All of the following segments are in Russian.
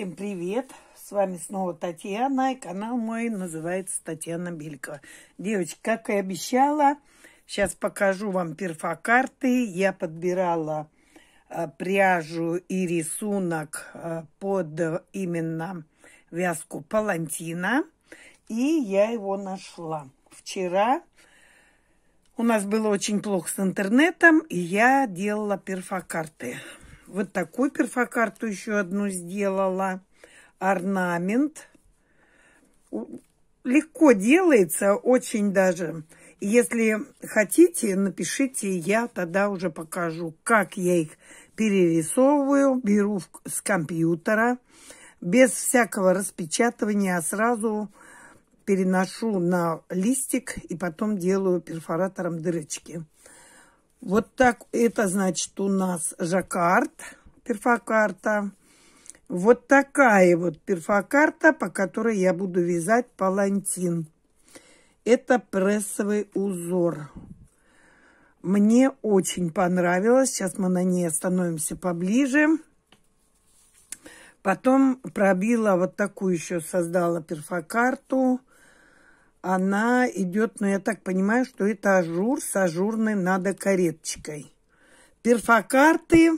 всем привет! С вами снова Татьяна, и канал мой называется Татьяна Белькова. Девочки, как и обещала, сейчас покажу вам перфокарты. Я подбирала э, пряжу и рисунок э, под именно вязку палантина, и я его нашла. Вчера у нас было очень плохо с интернетом, и я делала перфокарты. Вот такую перфокарту еще одну сделала. Орнамент. Легко делается, очень даже. Если хотите, напишите, я тогда уже покажу, как я их перерисовываю. Беру с компьютера, без всякого распечатывания, а сразу переношу на листик и потом делаю перфоратором дырочки. Вот так, это значит у нас жаккард, перфокарта. Вот такая вот перфокарта, по которой я буду вязать палантин. Это прессовый узор. Мне очень понравилось. Сейчас мы на ней остановимся поближе. Потом пробила вот такую еще, создала перфокарту она идет, ну, я так понимаю, что это ажур с ажурной надо кареточкой. Перфокарты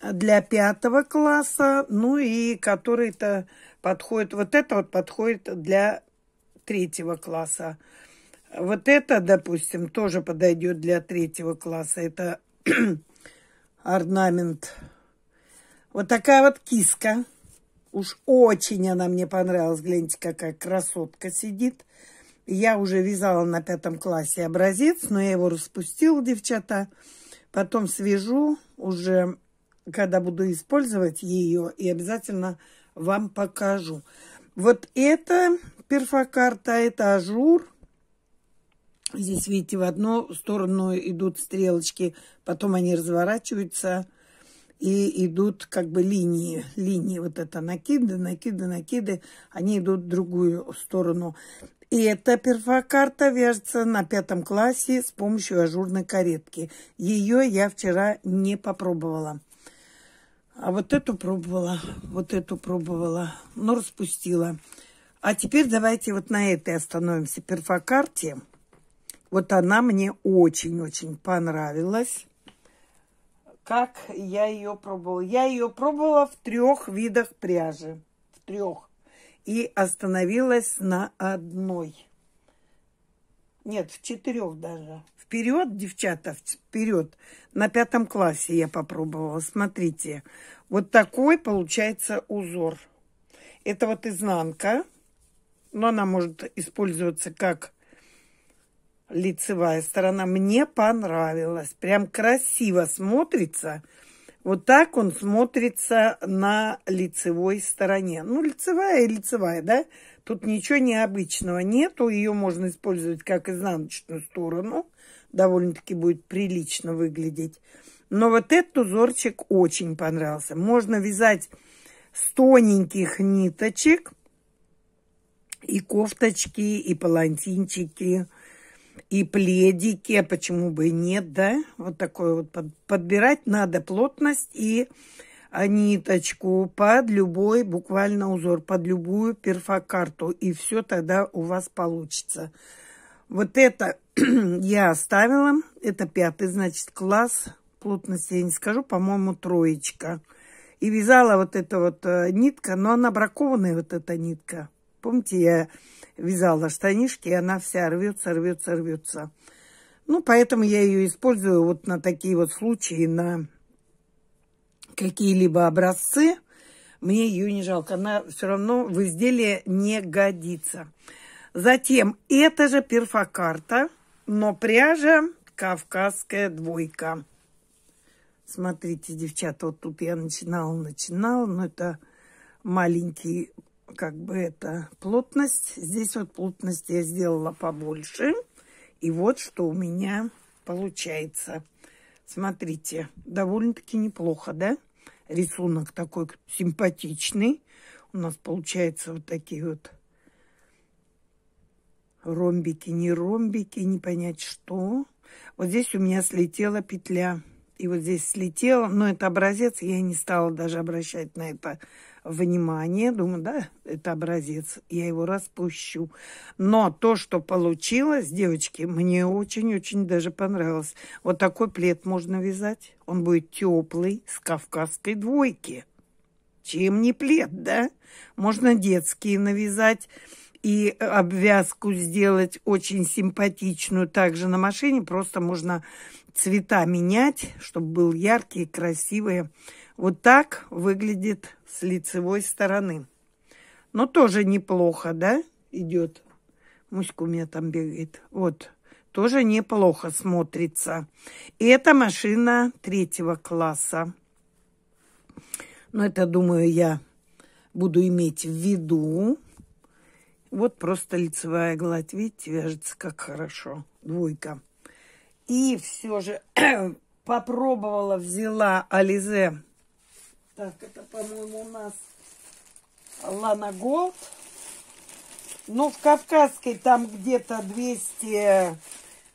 для пятого класса, ну и которые-то подходят, вот это вот подходит для третьего класса. Вот это, допустим, тоже подойдет для третьего класса. Это орнамент. Вот такая вот киска. Уж очень она мне понравилась. Гляньте, какая красотка сидит. Я уже вязала на пятом классе образец, но я его распустила, девчата. Потом свяжу уже, когда буду использовать ее, и обязательно вам покажу. Вот это перфокарта, это ажур. Здесь, видите, в одну сторону идут стрелочки, потом они разворачиваются и идут как бы линии. Линии вот это накиды, накиды, накиды, они идут в другую сторону. И эта перфокарта вяжется на пятом классе с помощью ажурной каретки. Ее я вчера не попробовала. А вот эту пробовала, вот эту пробовала, но распустила. А теперь давайте вот на этой остановимся перфокарте. Вот она мне очень-очень понравилась. Как я ее пробовала? Я ее пробовала в трех видах пряжи. В трех и остановилась на одной. Нет, в четырех даже. Вперед, девчата, вперед. На пятом классе я попробовала. Смотрите, вот такой получается узор. Это вот изнанка, но она может использоваться как лицевая сторона. Мне понравилось. Прям красиво смотрится. Вот так он смотрится на лицевой стороне. Ну, лицевая и лицевая, да? Тут ничего необычного нету. Ее можно использовать как изнаночную сторону. Довольно-таки будет прилично выглядеть. Но вот этот узорчик очень понравился. Можно вязать с тоненьких ниточек и кофточки, и палантинчики, и пледики, почему бы и нет, да? Вот такой вот под, подбирать надо плотность и а, ниточку под любой буквально узор, под любую перфокарту. И все тогда у вас получится. Вот это я оставила. Это пятый, значит, класс. Плотности я не скажу, по-моему, троечка. И вязала вот эта вот э, нитка, но она бракованная, вот эта нитка. Помните, я вязала штанишки, и она вся рвется, рвется, рвется. Ну, поэтому я ее использую вот на такие вот случаи, на какие-либо образцы. Мне ее не жалко. Она все равно в изделие не годится. Затем, это же перфокарта, но пряжа кавказская двойка. Смотрите, девчата, вот тут я начинала, начинала, но это маленький как бы это плотность. Здесь вот плотность я сделала побольше. И вот что у меня получается. Смотрите, довольно-таки неплохо, да? Рисунок такой симпатичный. У нас получается вот такие вот ромбики, не ромбики, не понять что. Вот здесь у меня слетела петля. И вот здесь слетело. Но это образец, я не стала даже обращать на это внимание. Думаю, да, это образец. Я его распущу. Но то, что получилось, девочки, мне очень-очень даже понравилось. Вот такой плед можно вязать. Он будет теплый, с кавказской двойки. Чем не плед, да? Можно детские навязать и обвязку сделать очень симпатичную также на машине. Просто можно цвета менять, чтобы был яркий, красивый. Вот так выглядит с лицевой стороны. Но тоже неплохо, да, идет. Муська у меня там бегает. Вот, тоже неплохо смотрится. И это машина третьего класса. Но это, думаю, я буду иметь в виду. Вот просто лицевая гладь, видите, вяжется как хорошо. Двойка. И все же попробовала, взяла Ализе. Так, это, по-моему, у нас Лана Голд. Ну, в Кавказской там где-то 200,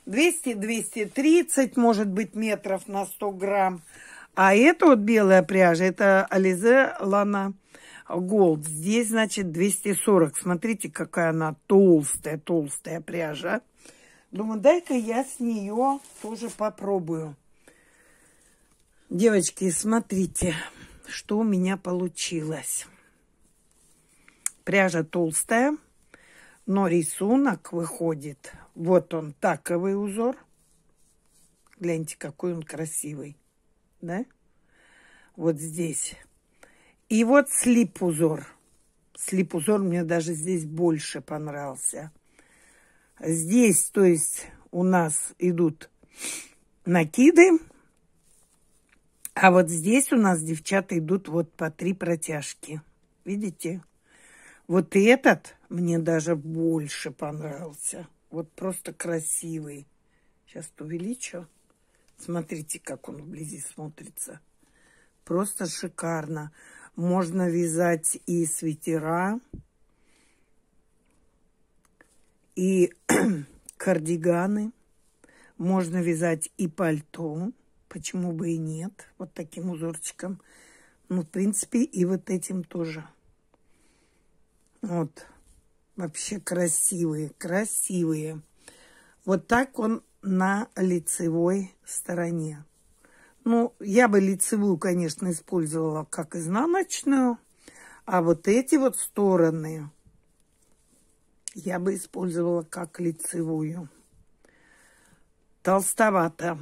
200-230, может быть, метров на 100 грамм. А это вот белая пряжа, это Ализе Лана Голд. Здесь, значит, 240. Смотрите, какая она толстая, толстая пряжа. Думаю, дай-ка я с нее тоже попробую. Девочки, смотрите, что у меня получилось. Пряжа толстая, но рисунок выходит. Вот он, таковый узор. Гляньте, какой он красивый. Да? Вот здесь и вот слип-узор. Слип-узор мне даже здесь больше понравился. Здесь, то есть, у нас идут накиды. А вот здесь у нас, девчата, идут вот по три протяжки. Видите? Вот этот мне даже больше понравился. Вот просто красивый. Сейчас увеличу. Смотрите, как он вблизи смотрится. Просто шикарно. Можно вязать и свитера, и кардиганы. Можно вязать и пальто. Почему бы и нет? Вот таким узорчиком. Ну, в принципе, и вот этим тоже. Вот. Вообще красивые, красивые. Вот так он на лицевой стороне. Ну, я бы лицевую, конечно, использовала как изнаночную, а вот эти вот стороны я бы использовала как лицевую. Толстовато.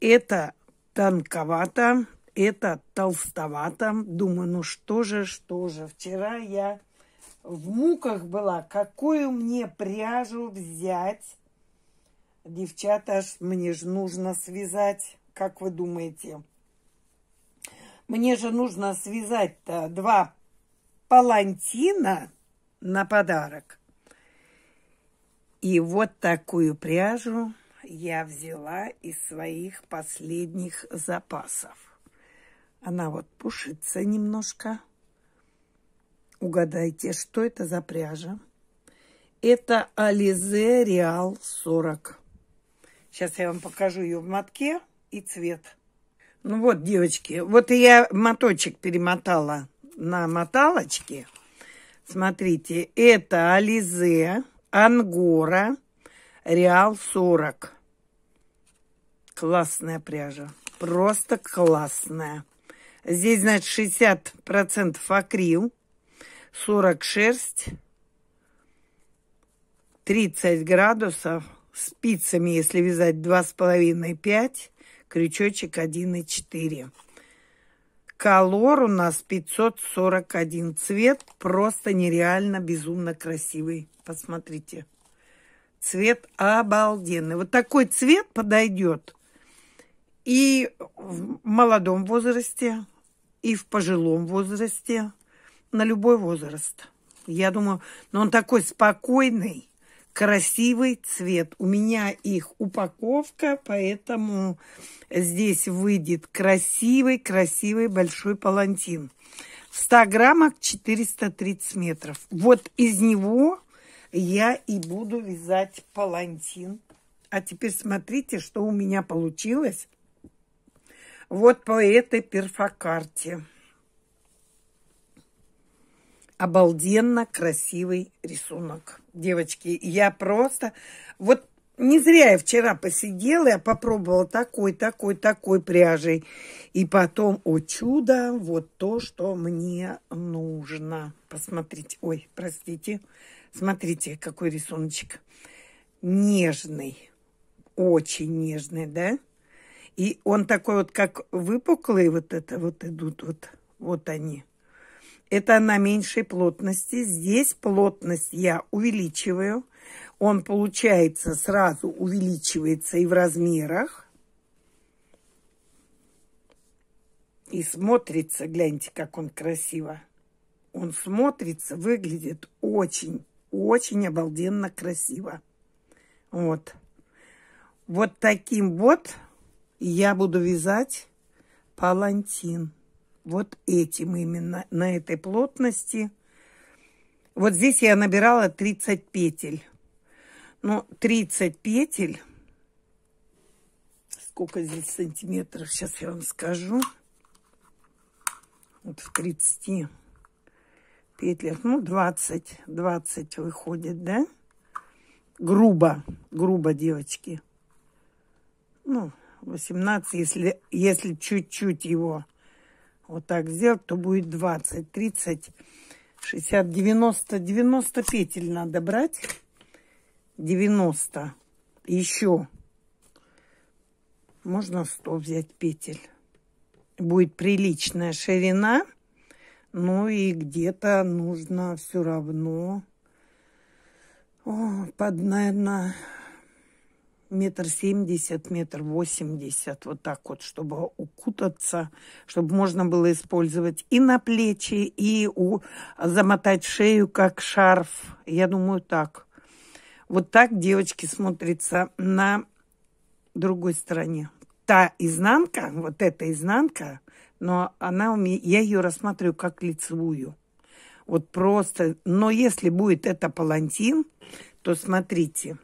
Это тонковато, это толстовато. Думаю, ну что же, что же. Вчера я в муках была, какую мне пряжу взять. Девчата, мне же нужно связать как вы думаете? Мне же нужно связать-то два палантина на подарок. И вот такую пряжу я взяла из своих последних запасов. Она вот пушится немножко. Угадайте, что это за пряжа? Это Ализе Реал 40. Сейчас я вам покажу ее в мотке и цвет. Ну вот, девочки, вот я моточек перемотала на моталочке. Смотрите, это Ализе, Ангора, Реал 40. Классная пряжа. Просто классная. Здесь, значит, 60% акрил, 40 шерсть, 30 градусов. Спицами, если вязать 2,5-5, крючочек 1,4. Колор у нас 541 цвет, просто нереально безумно красивый. Посмотрите. Цвет обалденный. Вот такой цвет подойдет и в молодом возрасте, и в пожилом возрасте, на любой возраст. Я думаю, но он такой спокойный, красивый цвет. У меня их упаковка, поэтому здесь выйдет красивый, красивый большой палантин. В 100 граммах 430 метров. Вот из него я и буду вязать палантин. А теперь смотрите, что у меня получилось. Вот по этой перфокарте. Обалденно красивый рисунок. Девочки, я просто... Вот не зря я вчера посидела, я попробовала такой, такой, такой пряжей. И потом, о чудо, вот то, что мне нужно. Посмотрите. Ой, простите. Смотрите, какой рисуночек. Нежный. Очень нежный, да? И он такой вот, как выпуклый, вот это вот идут, вот, вот они. Это на меньшей плотности. Здесь плотность я увеличиваю он, получается, сразу увеличивается и в размерах. И смотрится, гляньте, как он красиво. Он смотрится, выглядит очень, очень обалденно красиво. Вот. Вот таким вот я буду вязать палантин. Вот этим именно, на этой плотности. Вот здесь я набирала 30 петель. Ну, 30 петель. Сколько здесь сантиметров? Сейчас я вам скажу. Вот в 30 петлях. Ну, 20. 20 выходит, да? Грубо. Грубо, девочки. Ну, 18. Если, если чуть-чуть его вот так сделать, то будет 20, 30, 60, 90. 90 петель надо брать. 90. Еще можно 100 взять петель. Будет приличная ширина. Ну и где-то нужно все равно о, под, наверное, метр семьдесят, метр восемьдесят, вот так вот, чтобы укутаться, чтобы можно было использовать и на плечи, и у, замотать шею, как шарф. Я думаю, так. Вот так девочки смотрится на другой стороне. Та изнанка, вот эта изнанка, но она у меня, я ее рассматриваю как лицевую. Вот просто, но если будет это палантин, то смотрите,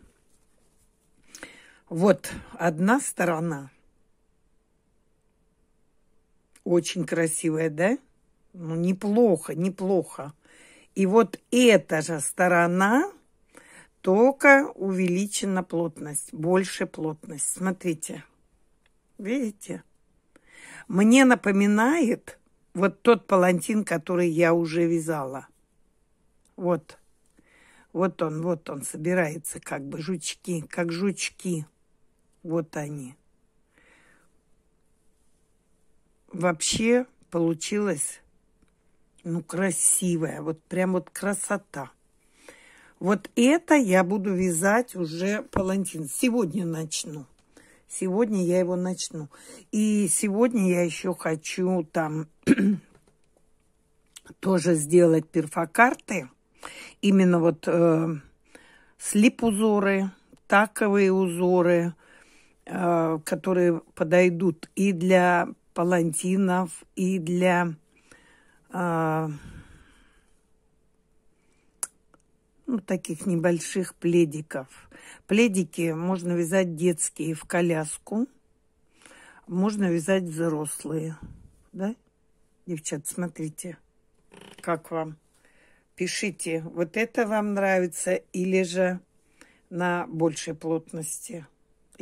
вот одна сторона очень красивая, да? Ну, неплохо, неплохо. И вот эта же сторона только увеличена плотность, больше плотность. Смотрите, видите? Мне напоминает вот тот палантин, который я уже вязала. Вот. Вот он, вот он собирается, как бы жучки, как жучки. Вот они. Вообще получилось, ну, красивая, вот прям вот красота. Вот это я буду вязать уже палантин. Сегодня начну. Сегодня я его начну. И сегодня я еще хочу там тоже сделать перфокарты. Именно вот э, слип-узоры, таковые узоры, которые подойдут и для палантинов, и для... Э, ну, таких небольших пледиков. Пледики можно вязать детские в коляску, можно вязать взрослые. Да? Девчат, смотрите, как вам. Пишите, вот это вам нравится или же на большей плотности.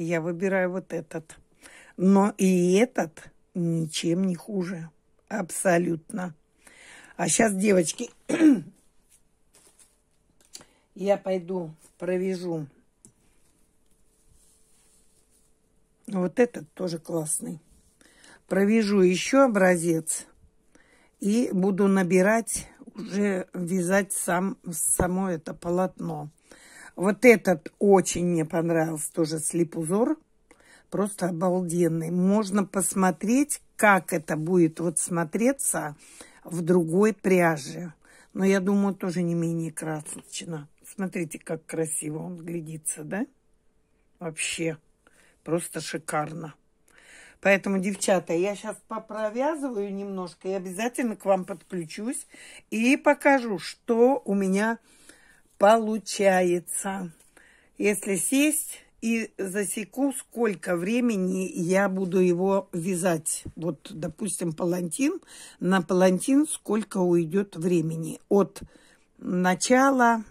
Я выбираю вот этот. Но и этот ничем не хуже. Абсолютно. А сейчас, девочки, я пойду провяжу. Вот этот тоже классный. Провяжу еще образец и буду набирать, уже вязать сам, само это полотно. Вот этот очень мне понравился, тоже слип-узор. Просто обалденный. Можно посмотреть, как это будет вот смотреться в другой пряже. Но я думаю, тоже не менее красочно. Смотрите, как красиво он глядится, да? Вообще, просто шикарно. Поэтому, девчата, я сейчас попровязываю немножко и обязательно к вам подключусь и покажу, что у меня получается. Если сесть и засеку, сколько времени я буду его вязать. Вот, допустим, палантин. На палантин сколько уйдет времени. От начала,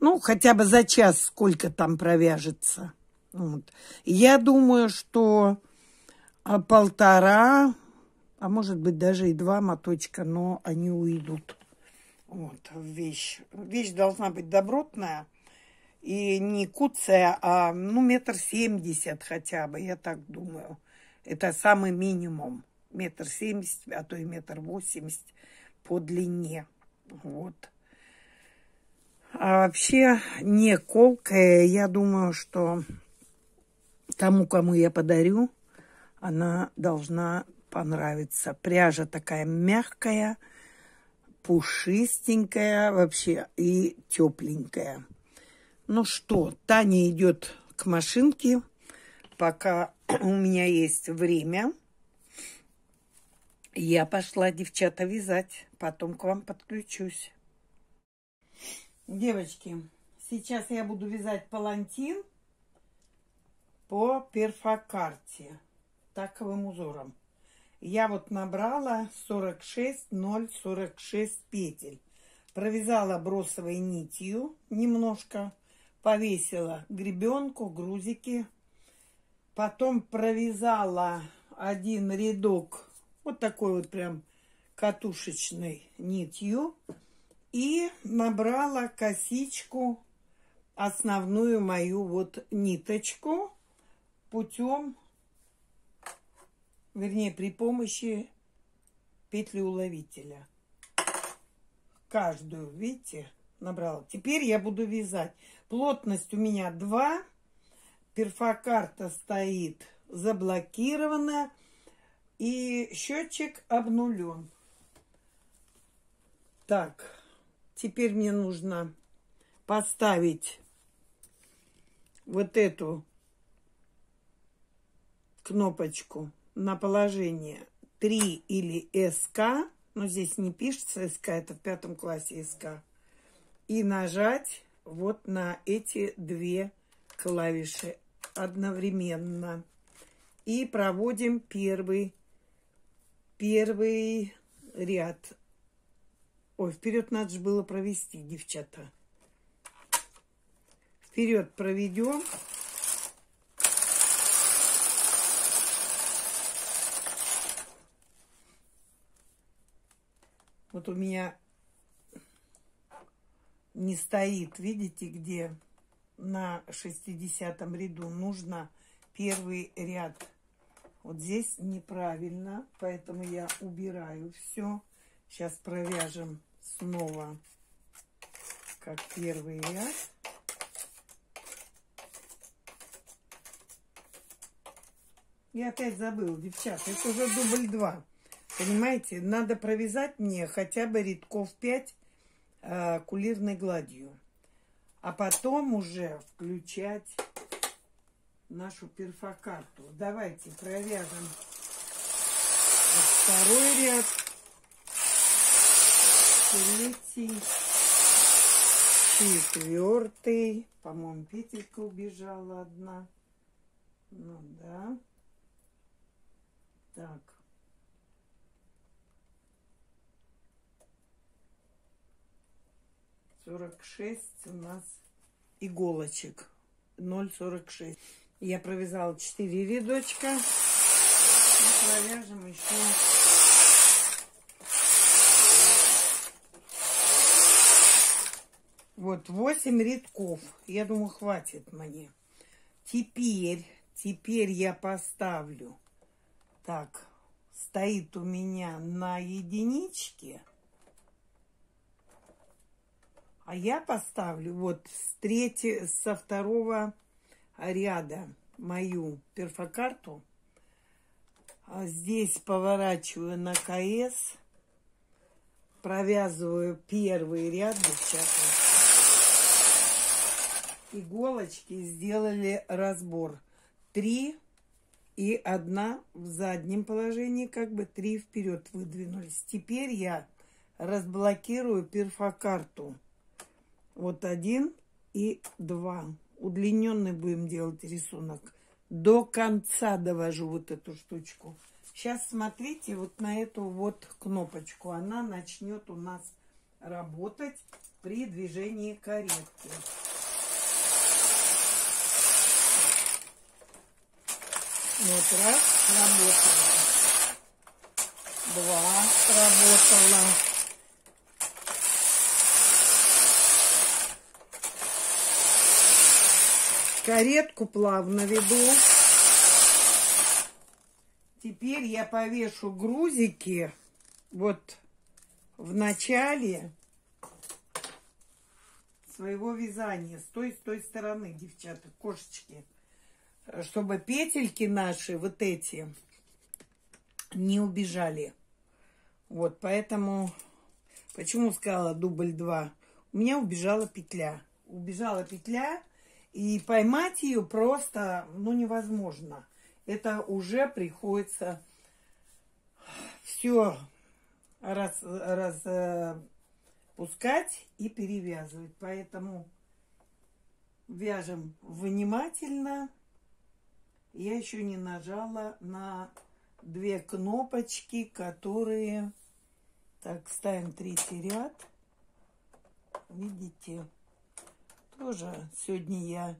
ну, хотя бы за час сколько там провяжется. Вот. Я думаю, что а, полтора, а может быть даже и два моточка, но они уйдут. Вот, вещь. Вещь должна быть добротная и не куцая, а ну метр семьдесят хотя бы, я так думаю. Это самый минимум. Метр семьдесят, а то и метр восемьдесят по длине. Вот. А вообще не колкая, я думаю, что тому, кому я подарю, она должна понравиться. Пряжа такая мягкая, пушистенькая вообще и тепленькая. Ну что, Таня идет к машинке, пока у меня есть время. Я пошла, девчата, вязать. Потом к вам подключусь. Девочки, сейчас я буду вязать палантин по перфокарте таковым узором. Я вот набрала 46 046 петель. Провязала бросовой нитью немножко повесила гребенку, грузики. Потом провязала один рядок вот такой вот прям катушечной нитью. И набрала косичку, основную мою вот ниточку путем, вернее, при помощи петли-уловителя. Каждую, видите, набрала. Теперь я буду вязать. Плотность у меня 2. Перфокарта стоит заблокированная. И счетчик обнулен. Так, теперь мне нужно поставить вот эту кнопочку на положение 3 или СК. Но здесь не пишется СК, это в пятом классе СК и нажать вот на эти две клавиши одновременно. И проводим первый, первый ряд. Ой, вперед надо же было провести, девчата. Вперед проведем. Вот у меня не стоит, видите, где на 60 ряду нужно первый ряд. Вот здесь неправильно, поэтому я убираю все. Сейчас провяжем снова, как первый ряд. Я опять забыл, девчата, это уже дубль два. Понимаете, надо провязать мне хотя бы рядков 5 э, кулирной гладью. А потом уже включать нашу перфокарту. Давайте провяжем второй ряд, третий, четвертый. По-моему, петелька убежала одна. Ну да. Так. 46 у нас иголочек. 0,46. Я провязала 4 рядочка. И провяжем еще Вот 8 рядков. Я думаю, хватит мне. Теперь, теперь я поставлю. Так, стоит у меня на единичке. А я поставлю вот с третьего, со второго ряда мою перфокарту. А здесь поворачиваю на КС. Провязываю первый ряд, девчата. Иголочки сделали разбор. Три и одна в заднем положении, как бы три вперед выдвинулись. Теперь я разблокирую перфокарту. Вот один и два. удлиненный будем делать рисунок. До конца довожу вот эту штучку. Сейчас смотрите вот на эту вот кнопочку. Она начнет у нас работать при движении каретки. Вот раз, работала. Два, сработала. Каретку плавно веду. Теперь я повешу грузики вот в начале своего вязания. С той, с той стороны, девчата, кошечки. Чтобы петельки наши, вот эти, не убежали. Вот, поэтому... Почему сказала дубль 2? У меня убежала петля. Убежала петля, и поймать ее просто, ну, невозможно. Это уже приходится все раз, распускать и перевязывать. Поэтому вяжем внимательно. Я еще не нажала на две кнопочки, которые... Так, ставим третий ряд. Видите? Тоже сегодня я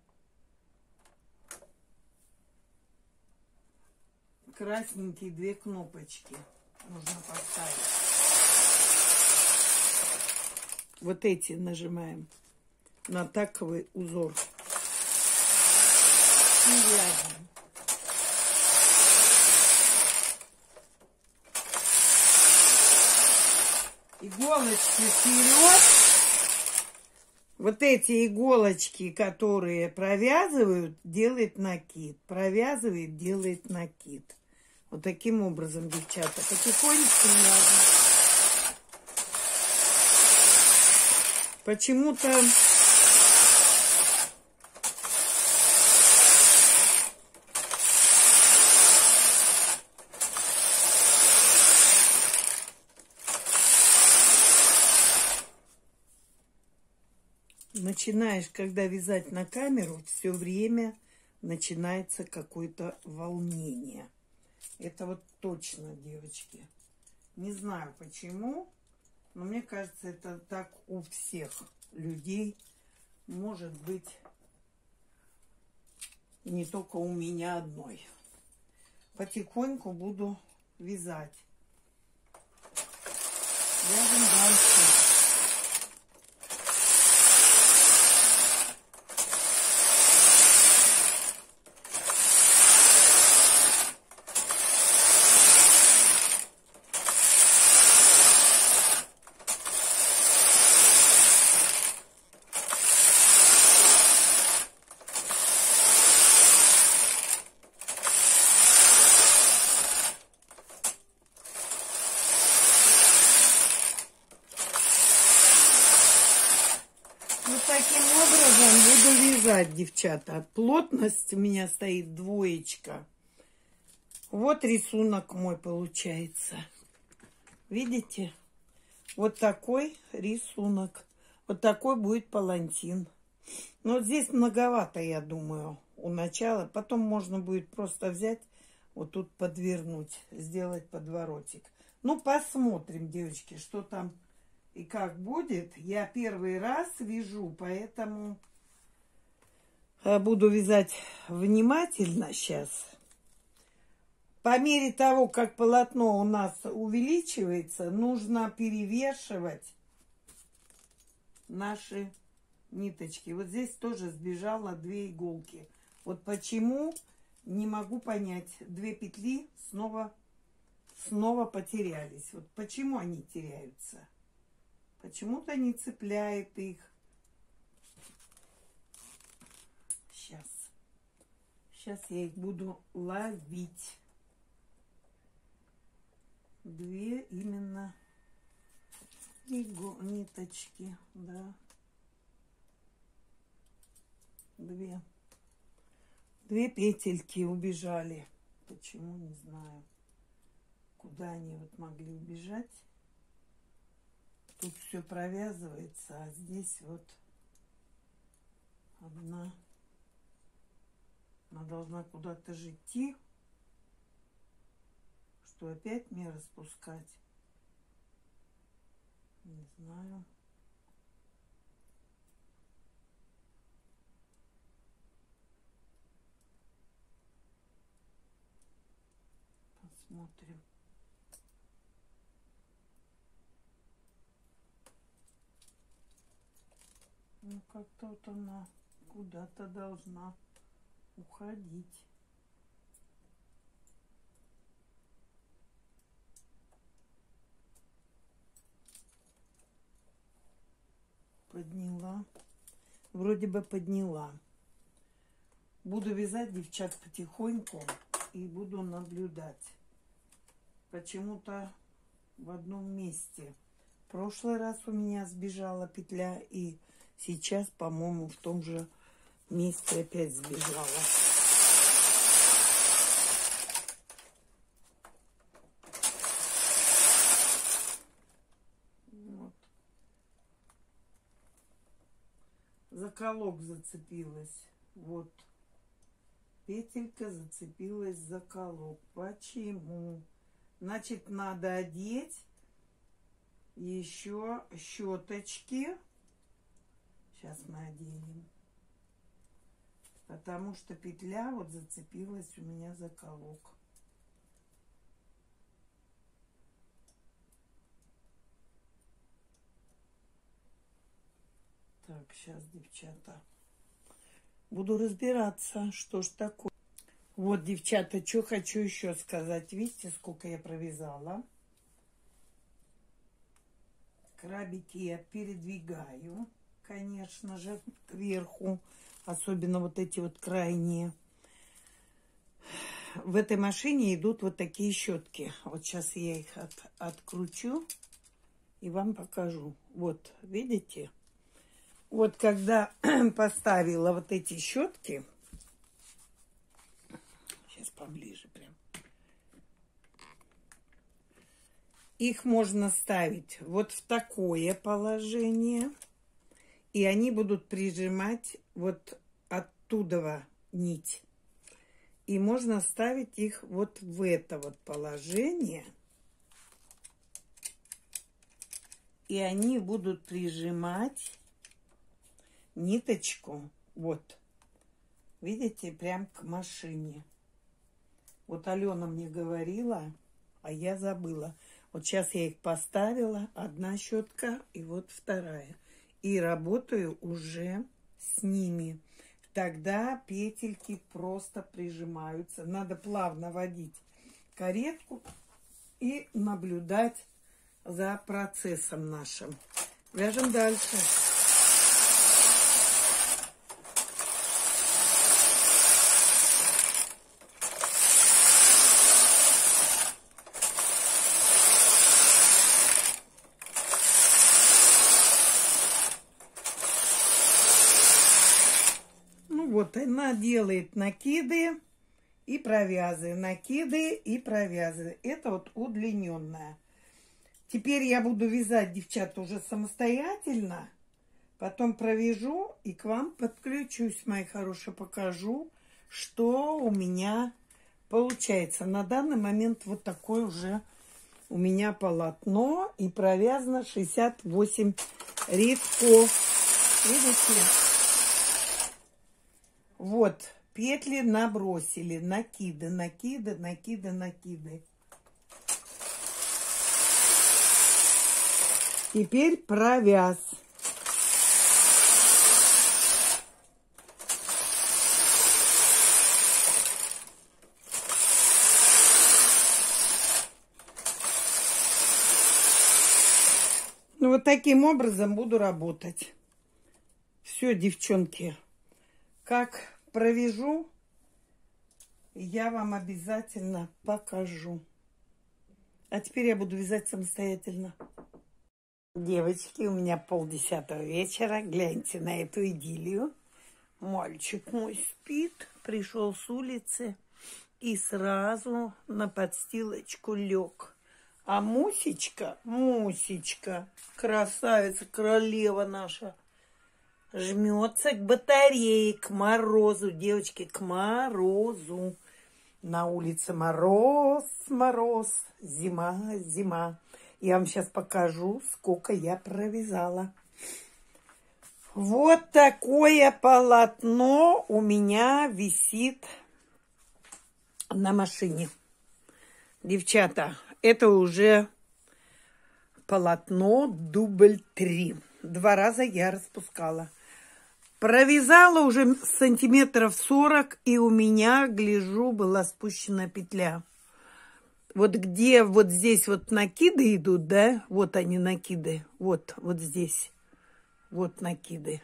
красненькие две кнопочки нужно поставить. Вот эти нажимаем на таковый узор. И вяжем. Иголочки вперед. Вот эти иголочки, которые провязывают, делает накид. Провязывает, делает накид. Вот таким образом, девчата, потихонечку вяжем. Почему-то начинаешь, когда вязать на камеру, все время начинается какое-то волнение. Это вот точно, девочки. Не знаю почему, но мне кажется, это так у всех людей. Может быть, не только у меня одной. Потихоньку буду вязать. Вяжем дальше. Сказать, девчата, плотность у меня стоит двоечка. Вот рисунок мой получается. Видите? Вот такой рисунок. Вот такой будет палантин. Но здесь многовато, я думаю, у начала. Потом можно будет просто взять, вот тут подвернуть, сделать подворотик. Ну, посмотрим, девочки, что там и как будет. Я первый раз вяжу, поэтому буду вязать внимательно сейчас. По мере того, как полотно у нас увеличивается, нужно перевешивать наши ниточки. Вот здесь тоже сбежало две иголки. Вот почему, не могу понять. Две петли снова, снова потерялись. Вот почему они теряются? Почему-то не цепляет их. Сейчас. Сейчас я их буду ловить. Две именно ниточки, да. Две. Две петельки убежали. Почему, не знаю. Куда они вот могли убежать. Тут все провязывается, а здесь вот одна Она должна куда-то же. Что опять мне распускать? Не знаю. Посмотрим. Ну, как-то вот она куда-то должна уходить. Подняла. Вроде бы подняла. Буду вязать, девчат, потихоньку и буду наблюдать. Почему-то в одном месте. В прошлый раз у меня сбежала петля и Сейчас, по-моему, в том же опять сбежала. Вот. Заколок зацепилась. Вот. Петелька зацепилась за колок. Почему? Значит, надо одеть еще щеточки Сейчас мы оденем. Потому что петля вот зацепилась у меня за колок. Так, сейчас, девчата, буду разбираться, что ж такое. Вот, девчата, что хочу еще сказать. Видите, сколько я провязала. Крабики я передвигаю конечно же, кверху. Особенно вот эти вот крайние. В этой машине идут вот такие щетки. Вот сейчас я их от, откручу и вам покажу. Вот, видите? Вот когда поставила вот эти щетки, сейчас поближе прям, их можно ставить вот в такое положение – и они будут прижимать вот оттуда нить. И можно ставить их вот в это вот положение. И они будут прижимать ниточку вот. Видите, прям к машине. Вот Алена мне говорила, а я забыла. Вот сейчас я их поставила. Одна щетка и вот вторая и работаю уже с ними. Тогда петельки просто прижимаются. Надо плавно водить каретку и наблюдать за процессом нашим. Вяжем дальше. Вот она делает накиды и провязы, накиды и провязы. Это вот удлиненная. Теперь я буду вязать, девчата, уже самостоятельно. Потом провяжу и к вам подключусь, мои хорошие, покажу, что у меня получается. На данный момент вот такое уже у меня полотно и провязано 68 рядков. Видите? Вот, петли набросили, накиды, накиды, накиды, накиды. Теперь провяз. Ну, вот таким образом буду работать. Все, девчонки, как провяжу, я вам обязательно покажу. А теперь я буду вязать самостоятельно. Девочки, у меня полдесятого вечера. Гляньте на эту идиллию. Мальчик мой спит, пришел с улицы и сразу на подстилочку лег. А Мусечка, Мусечка, красавица, королева наша, жмется к батарее, к морозу, девочки, к морозу. На улице мороз, мороз, зима, зима. Я вам сейчас покажу, сколько я провязала. Вот такое полотно у меня висит на машине. Девчата, это уже полотно дубль три. Два раза я распускала. Провязала уже сантиметров 40, и у меня, гляжу, была спущена петля. Вот где вот здесь вот накиды идут, да, вот они накиды, вот, вот здесь, вот накиды.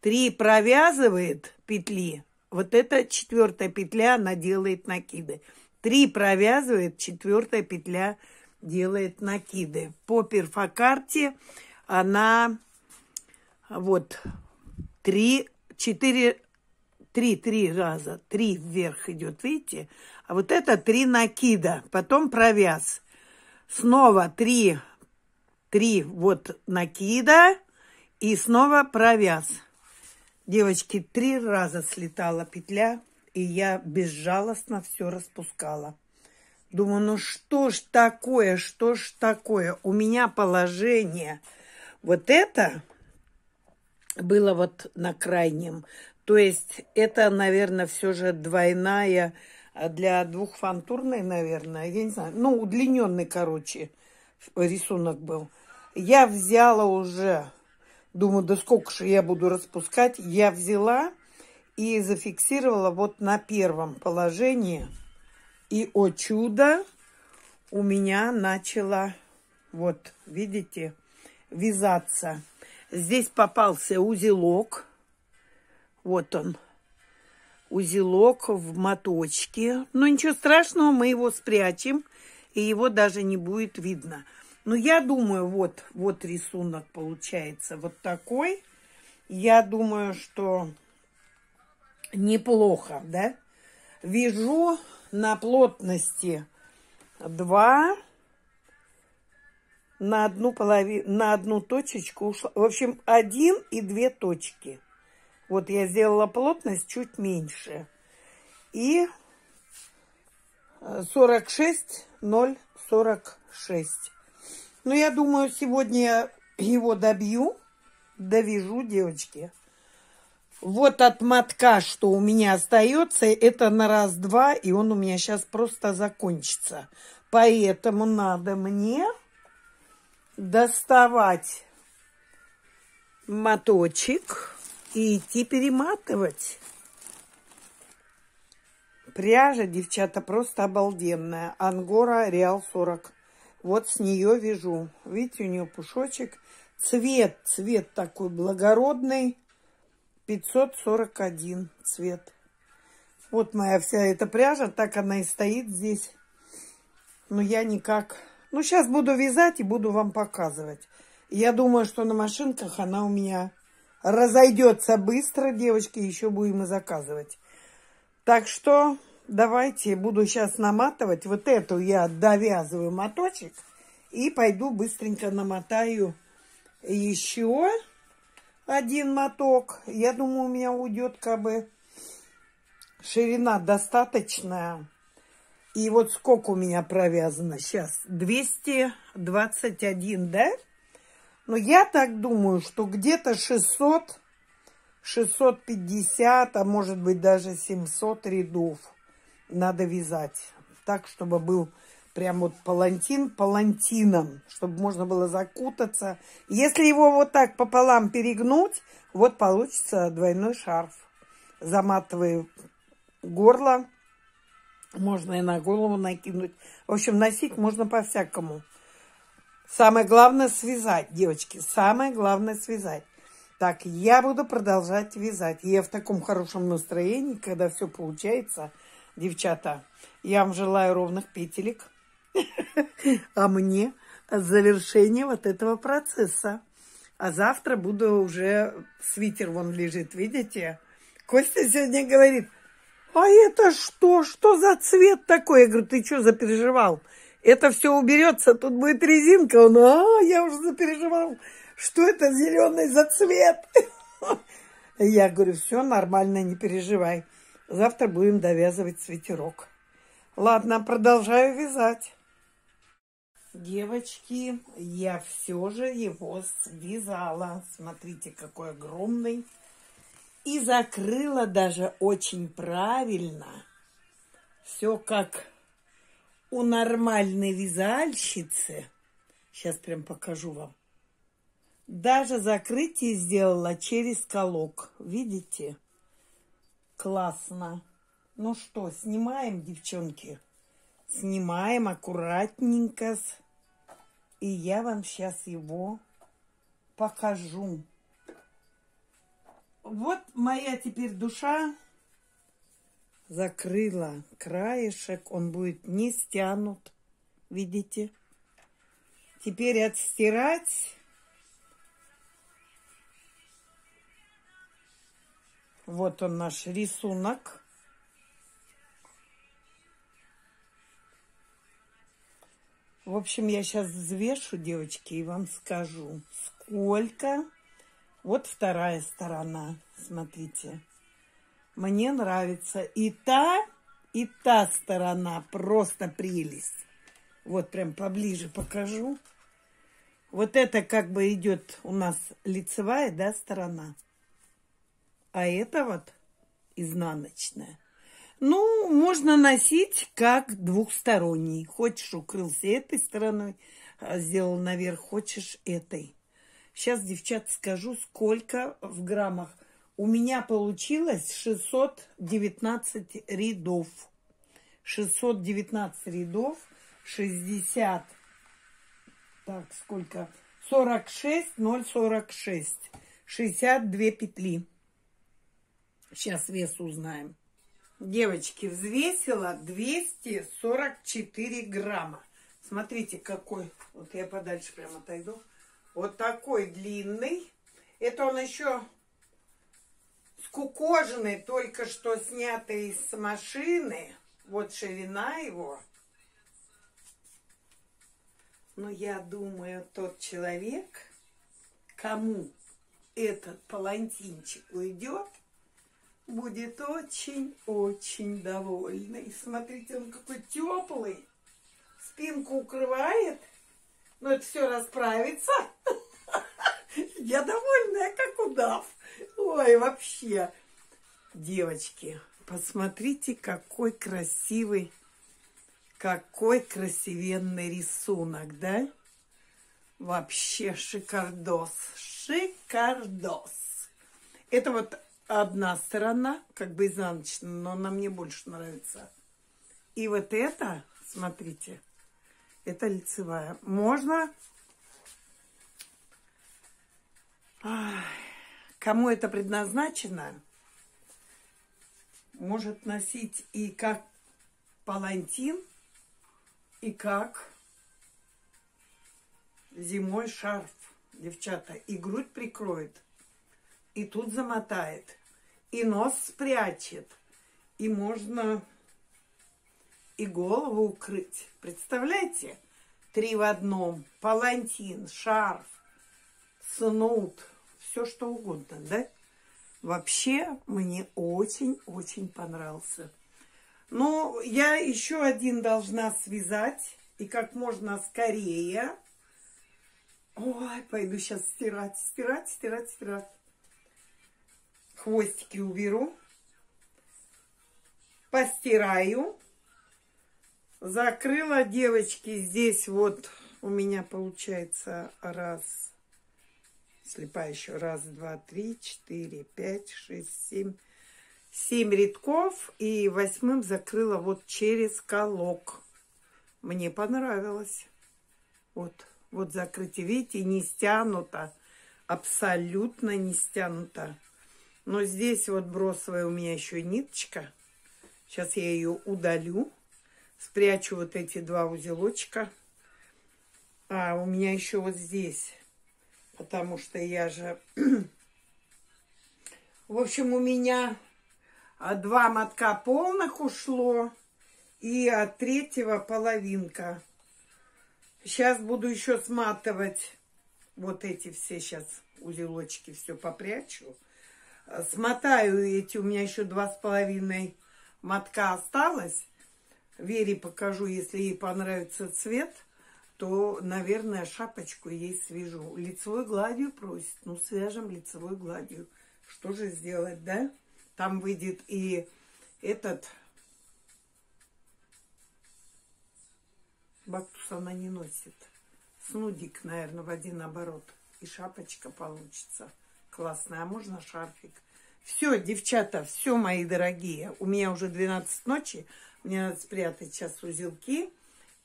Три провязывает петли, вот эта четвертая петля, она делает накиды. Три провязывает, четвертая петля делает накиды. По перфокарте она вот три, четыре, три, три раза, три вверх идет, видите? А вот это три накида, потом провяз. Снова три, три вот накида и снова провяз. Девочки, три раза слетала петля, и я безжалостно все распускала. Думаю, ну что ж такое, что ж такое? У меня положение. Вот это было вот на крайнем. То есть это, наверное, все же двойная а для двухфантурной, наверное, я не знаю, ну, удлиненный, короче, рисунок был. Я взяла уже, думаю, да сколько же я буду распускать. Я взяла и зафиксировала вот на первом положении. И, о чудо, у меня начала, вот, видите, вязаться. Здесь попался узелок. Вот он. Узелок в моточке. Но ничего страшного, мы его спрячем, и его даже не будет видно. Но я думаю, вот, вот рисунок получается вот такой. Я думаю, что неплохо, да? Вяжу на плотности 2 на одну половину, на одну точечку ушла. В общем, один и две точки. Вот я сделала плотность чуть меньше. И 46, 0, 46. Ну, я думаю, сегодня его добью, довяжу, девочки. Вот от мотка, что у меня остается, это на раз-два, и он у меня сейчас просто закончится. Поэтому надо мне доставать моточек и идти перематывать. Пряжа, девчата, просто обалденная. Ангора Реал 40. Вот с нее вяжу. Видите, у нее пушочек. Цвет, цвет такой благородный. 541 цвет. Вот моя вся эта пряжа, так она и стоит здесь. Но я никак ну, сейчас буду вязать и буду вам показывать. Я думаю, что на машинках она у меня разойдется быстро, девочки, еще будем и заказывать. Так что давайте, буду сейчас наматывать. Вот эту я довязываю моточек и пойду быстренько намотаю еще один моток. Я думаю, у меня уйдет как бы ширина достаточная. И вот сколько у меня провязано сейчас? 221, да? Но я так думаю, что где-то 600, 650, а может быть даже 700 рядов надо вязать. Так, чтобы был прям вот палантин палантином, чтобы можно было закутаться. Если его вот так пополам перегнуть, вот получится двойной шарф. Заматываю горло можно и на голову накинуть. В общем, носить можно по-всякому. Самое главное связать, девочки. Самое главное связать. Так, я буду продолжать вязать. Я в таком хорошем настроении, когда все получается. Девчата, я вам желаю ровных петелек. А мне завершение вот этого процесса. А завтра буду уже... Свитер вон лежит, видите? Костя сегодня говорит, а это что? Что за цвет такой? Я говорю, ты что запереживал? Это все уберется, тут будет резинка. Он, а, я уже запереживал. Что это зеленый за цвет? Я говорю, все нормально, не переживай. Завтра будем довязывать свитерок. Ладно, продолжаю вязать. Девочки, я все же его связала. Смотрите, какой огромный. И закрыла даже очень правильно. Все как у нормальной вязальщицы. Сейчас прям покажу вам. Даже закрытие сделала через колок. Видите? Классно. Ну что, снимаем, девчонки? Снимаем аккуратненько. И я вам сейчас его покажу. Вот моя теперь душа закрыла краешек. Он будет не стянут. Видите? Теперь отстирать Вот он наш рисунок. В общем, я сейчас взвешу, девочки, и вам скажу, сколько. Вот вторая сторона, смотрите. Мне нравится и та, и та сторона. Просто прелесть. Вот прям поближе покажу. Вот это как бы идет у нас лицевая, да, сторона. А это вот изнаночная. Ну, можно носить как двухсторонний. Хочешь, укрылся этой стороной, а сделал наверх, хочешь этой. Сейчас, девчат, скажу, сколько в граммах. У меня получилось 619 рядов. 619 рядов, 60, так, сколько? 46, 046, 62 петли. Сейчас вес узнаем. Девочки, взвесила 244 грамма. Смотрите, какой. Вот я подальше прямо отойду. Вот такой длинный. Это он еще скукоженный, только что снятый из машины. Вот ширина его. Но я думаю, тот человек, кому этот палантинчик уйдет, будет очень-очень довольный. Смотрите, он какой теплый. Спинку укрывает. Но это все расправится. Я довольная, как удав. Ой, вообще. Девочки, посмотрите, какой красивый, какой красивенный рисунок, да? Вообще шикардос. Шикардос. Это вот одна сторона, как бы изнаночная, но она мне больше нравится. И вот это, смотрите, это лицевая. Можно... Кому это предназначено, может носить и как палантин, и как зимой шарф, девчата. И грудь прикроет, и тут замотает и нос спрячет, и можно и голову укрыть. Представляете? Три в одном. Палантин, шарф, снуд, все что угодно, да? Вообще мне очень-очень понравился. Ну, я еще один должна связать. И как можно скорее. Ой, пойду сейчас стирать, стирать, стирать, стирать хвостики уберу, постираю. Закрыла, девочки, здесь вот у меня получается раз, слепа еще, раз, два, три, четыре, пять, шесть, семь, семь рядков. И восьмым закрыла вот через колок. Мне понравилось. Вот, вот закрытие, видите, не стянуто, абсолютно не стянуто. Но здесь вот бросовая у меня еще ниточка. Сейчас я ее удалю. Спрячу вот эти два узелочка. А у меня еще вот здесь. Потому что я же... В общем, у меня два мотка полных ушло. И от третьего половинка. Сейчас буду еще сматывать вот эти все сейчас узелочки. Все попрячу Смотаю эти, у меня еще два с половиной мотка осталось. Вере покажу, если ей понравится цвет, то, наверное, шапочку ей свяжу. Лицевой гладью просит. Ну, свяжем лицевой гладью. Что же сделать, да? Там выйдет и этот... Бактус она не носит. Снудик, наверное, в один оборот. И шапочка получится классная. А можно шарфик? Все, девчата, все, мои дорогие. У меня уже 12 ночи. Надо спрятать сейчас узелки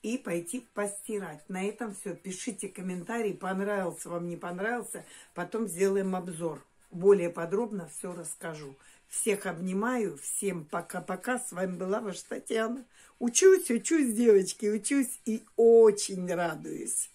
и пойти постирать. На этом все. Пишите комментарии, понравился вам, не понравился. Потом сделаем обзор. Более подробно все расскажу. Всех обнимаю. Всем пока-пока. С вами была ваша Татьяна. Учусь, учусь, девочки, учусь и очень радуюсь.